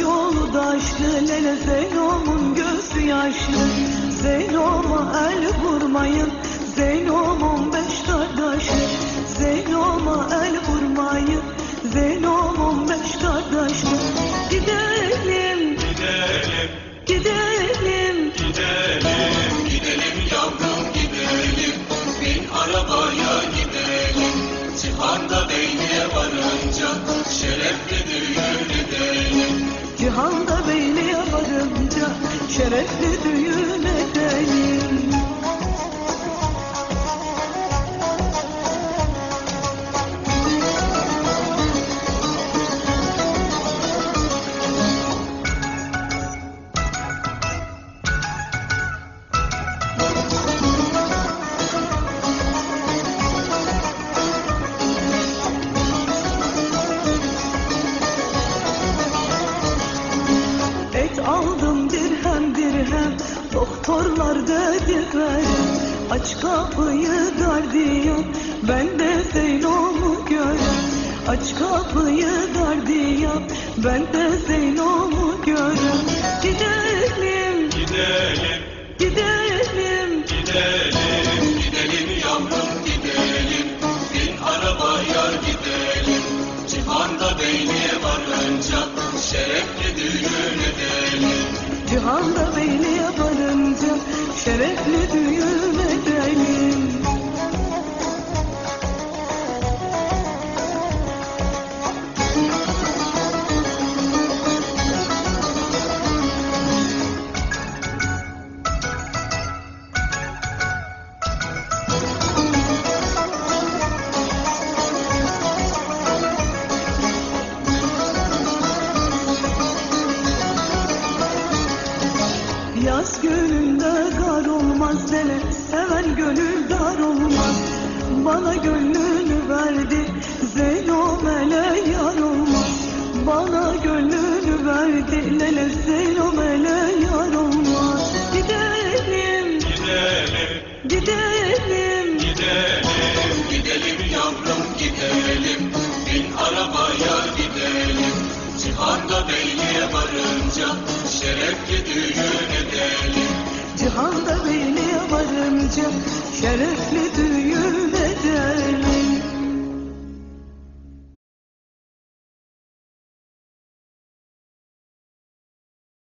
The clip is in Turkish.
yoldaş Lele Zeynum'un gözü yaşlı. Zeynum'a el vurmayın Zeynum'un beş kardeşi. Zeynum'a el vurmayın Zeynum'un beş kardeşi. Gidelim Gidelim Gidelim. Gidelim Gidelim yavrum gidelim. Bin arabaya gidelim. Cihanda beyne varınca. Cihanda beyliğe varınca şerefli düğün edelim Doktorlar dediler Aç kapıyı gardiyan. Ben de Zeyno'mu görem Aç kapıyı gardiyan. Ben de Zeyno'mu görem Gidelim Cihanda beyliğe varınca Şerefli deme Seven gönül dar olmaz Bana gönlünü verdi Zeyno mele yar olmaz Bana gönlünü verdi Lele Zeyno mele yar olmaz Gidelim Gidelim, gidelim gidelim, gidelim yavrum gidelim. Bin arabaya gidelim. Cihanda beyliğe varınca şerefli düğün edelim. Cihanda beyliğe varınca şerefli düğüne